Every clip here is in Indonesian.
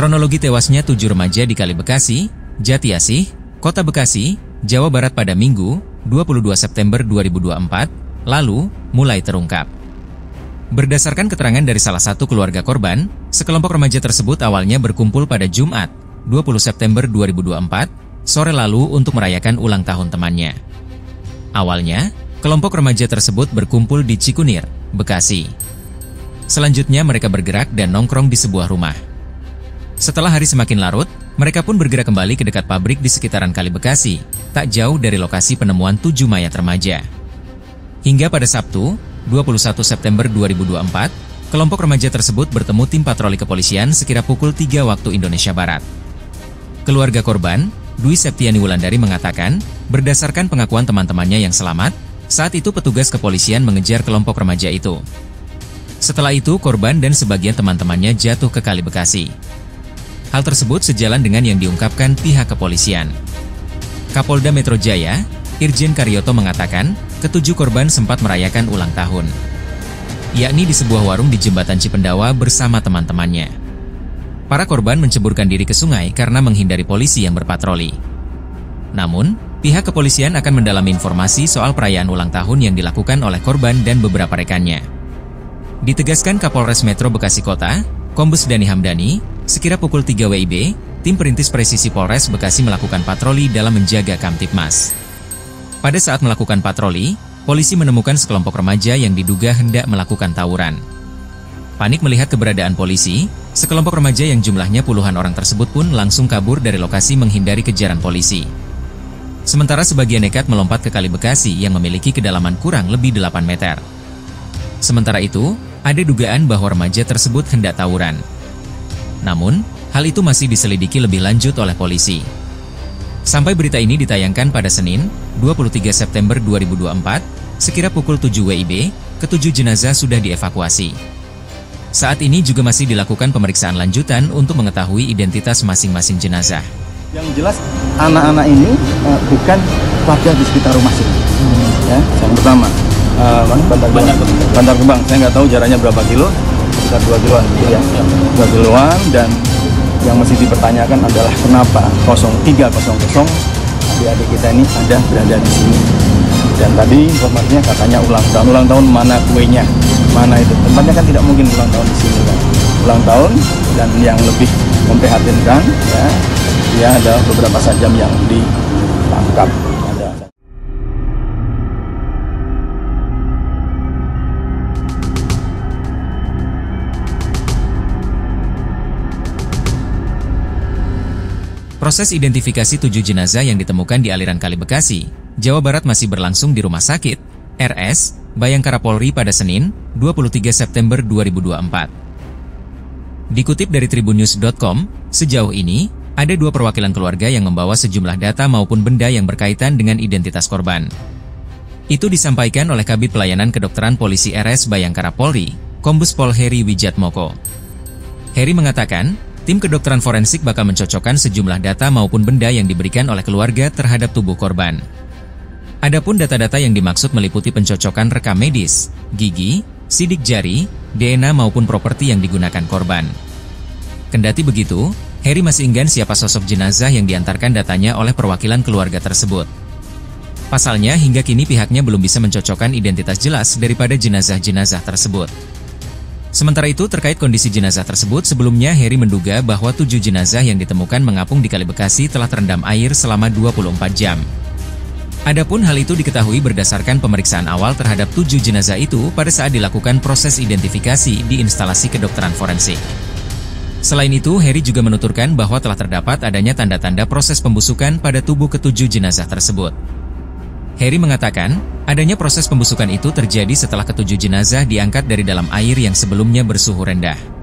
Kronologi tewasnya tujuh remaja di Kali Bekasi, Jatiasih, Kota Bekasi, Jawa Barat pada Minggu, 22 September 2024, lalu mulai terungkap. Berdasarkan keterangan dari salah satu keluarga korban, sekelompok remaja tersebut awalnya berkumpul pada Jumat, 20 September 2024, sore lalu untuk merayakan ulang tahun temannya. Awalnya, kelompok remaja tersebut berkumpul di Cikunir, Bekasi. Selanjutnya mereka bergerak dan nongkrong di sebuah rumah. Setelah hari semakin larut, mereka pun bergerak kembali ke dekat pabrik di sekitaran Kali Bekasi, tak jauh dari lokasi penemuan tujuh mayat remaja. Hingga pada Sabtu, 21 September 2024, kelompok remaja tersebut bertemu tim patroli kepolisian sekira pukul 3 waktu Indonesia Barat. Keluarga korban, Dwi Septiani Wulandari mengatakan, berdasarkan pengakuan teman-temannya yang selamat, saat itu petugas kepolisian mengejar kelompok remaja itu. Setelah itu, korban dan sebagian teman-temannya jatuh ke Kali Bekasi. Hal tersebut sejalan dengan yang diungkapkan pihak kepolisian. Kapolda Metro Jaya, Irjen Karyoto mengatakan, ketujuh korban sempat merayakan ulang tahun. Yakni di sebuah warung di Jembatan Cipendawa bersama teman-temannya. Para korban menceburkan diri ke sungai karena menghindari polisi yang berpatroli. Namun, pihak kepolisian akan mendalami informasi soal perayaan ulang tahun yang dilakukan oleh korban dan beberapa rekannya. Ditegaskan Kapolres Metro Bekasi Kota, Kombes Dani Hamdani, sekira pukul 3 WIB, tim perintis presisi Polres Bekasi melakukan patroli dalam menjaga Kamtipmas. Pada saat melakukan patroli, polisi menemukan sekelompok remaja yang diduga hendak melakukan tawuran. Panik melihat keberadaan polisi, sekelompok remaja yang jumlahnya puluhan orang tersebut pun langsung kabur dari lokasi menghindari kejaran polisi. Sementara sebagian nekat melompat ke Kali Bekasi yang memiliki kedalaman kurang lebih 8 meter. Sementara itu, ada dugaan bahwa remaja tersebut hendak tawuran. Namun, hal itu masih diselidiki lebih lanjut oleh polisi. Sampai berita ini ditayangkan pada Senin, 23 September 2024, sekira pukul 7 WIB, ketujuh jenazah sudah dievakuasi. Saat ini juga masih dilakukan pemeriksaan lanjutan untuk mengetahui identitas masing-masing jenazah. Yang jelas anak-anak ini uh, bukan warga di sekitar rumah sini. Hmm. Ya, yang pertama, uh, Bandar, Bandar, Bandar Kembang. Saya nggak tahu jaraknya berapa kilo, sekitar dua kiloan, ya, dua kiloan dan yang mesti dipertanyakan adalah kenapa 0300 adik-adik kita ini ada berada di sini. Dan tadi informasinya katanya ulang tahun. Ulang tahun mana kuenya? Mana itu? Tempatnya kan tidak mungkin ulang tahun di sini kan? Ulang tahun dan yang lebih memprihatinkan ya dia ada beberapa sajam yang ditangkap Proses identifikasi tujuh jenazah yang ditemukan di aliran Kali Bekasi, Jawa Barat masih berlangsung di Rumah Sakit, RS, Bayangkara Polri pada Senin, 23 September 2024. Dikutip dari tribunnews.com, sejauh ini, ada dua perwakilan keluarga yang membawa sejumlah data maupun benda yang berkaitan dengan identitas korban. Itu disampaikan oleh Kabit Pelayanan Kedokteran Polisi RS Bayangkara Polri, Kombes Pol Heri Wijatmoko. Heri mengatakan, Tim kedokteran forensik bakal mencocokkan sejumlah data maupun benda yang diberikan oleh keluarga terhadap tubuh korban. Adapun data-data yang dimaksud meliputi pencocokan rekam medis, gigi, sidik jari, DNA maupun properti yang digunakan korban. Kendati begitu, Harry masih enggan siapa sosok jenazah yang diantarkan datanya oleh perwakilan keluarga tersebut. Pasalnya, hingga kini pihaknya belum bisa mencocokkan identitas jelas daripada jenazah-jenazah tersebut. Sementara itu, terkait kondisi jenazah tersebut, sebelumnya Heri menduga bahwa tujuh jenazah yang ditemukan mengapung di Kali Bekasi telah terendam air selama 24 jam. Adapun hal itu diketahui berdasarkan pemeriksaan awal terhadap tujuh jenazah itu pada saat dilakukan proses identifikasi di instalasi kedokteran forensik. Selain itu, Heri juga menuturkan bahwa telah terdapat adanya tanda-tanda proses pembusukan pada tubuh ketujuh jenazah tersebut. Harry mengatakan, adanya proses pembusukan itu terjadi setelah ketujuh jenazah diangkat dari dalam air yang sebelumnya bersuhu rendah.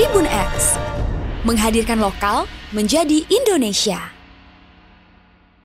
Tribun X menghadirkan lokal menjadi Indonesia.